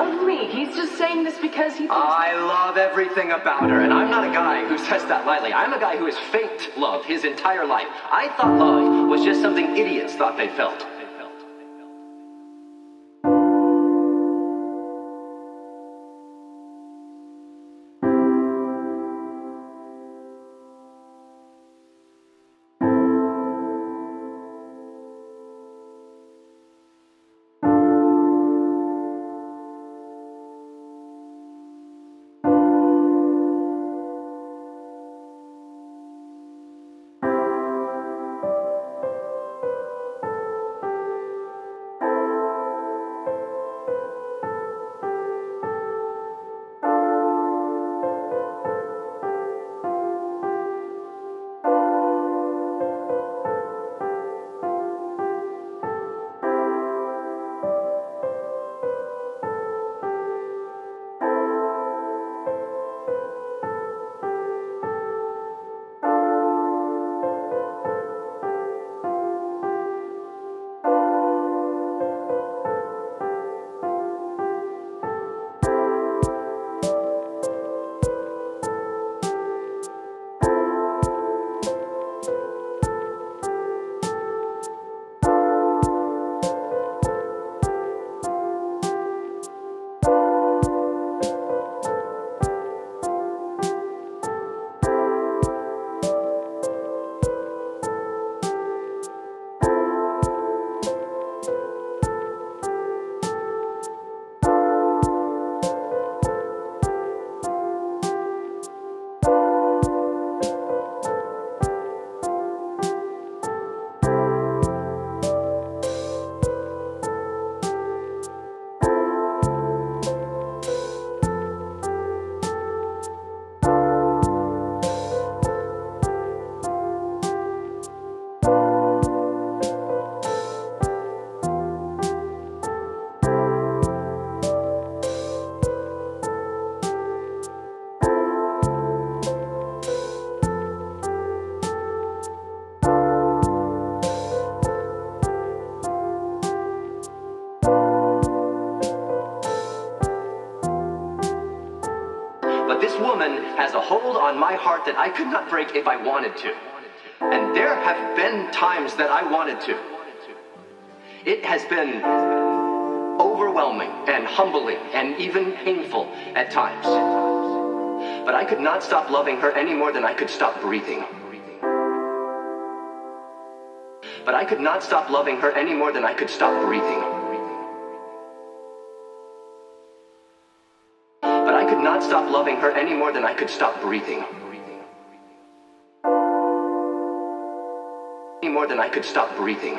love me. He's just saying this because he thinks. I love everything about her, and I'm not a guy who says that lightly. I'm a guy who has faked love his entire life. I thought love was just something idiots thought they felt. This woman has a hold on my heart that I could not break if I wanted to. And there have been times that I wanted to. It has been overwhelming and humbling and even painful at times. But I could not stop loving her any more than I could stop breathing. But I could not stop loving her any more than I could stop breathing. Could not stop loving her any more than I could stop breathing. Any more than I could stop breathing.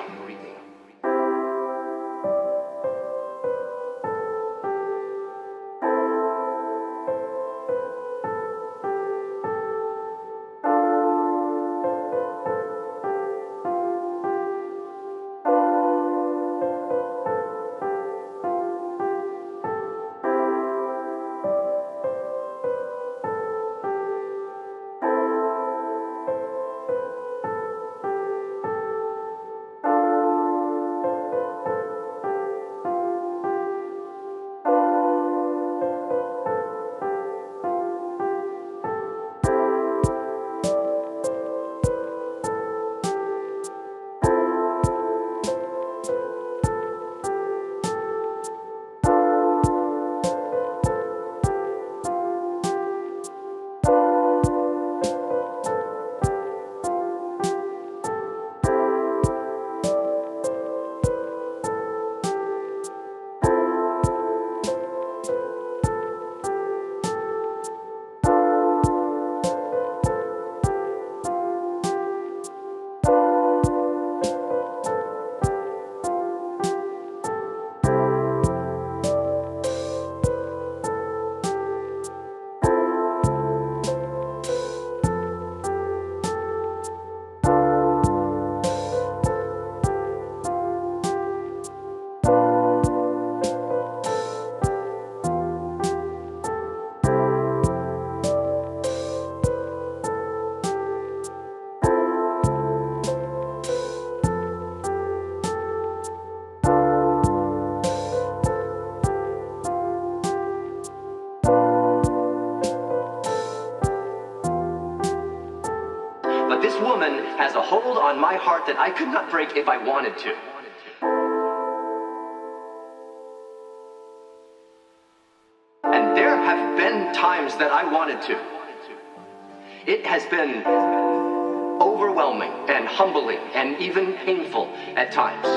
Has a hold on my heart that I could not break if I wanted to. And there have been times that I wanted to. It has been overwhelming and humbling and even painful at times.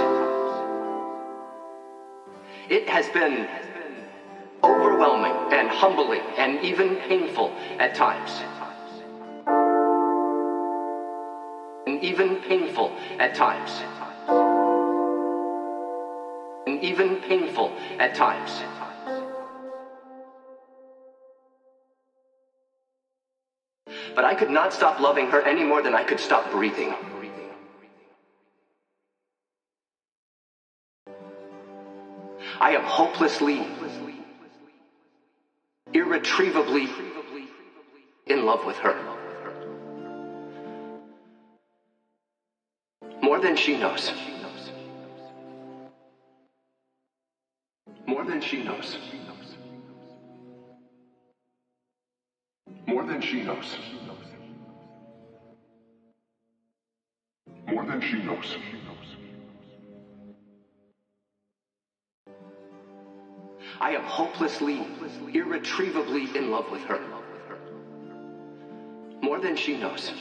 It has been overwhelming and humbling and even painful at times. Even painful at times. And even painful at times. But I could not stop loving her any more than I could stop breathing. I am hopelessly, irretrievably in love with her. Than she knows. More than she knows. More than she knows. More than she knows. I am hopelessly, irretrievably in love with her. More than she knows.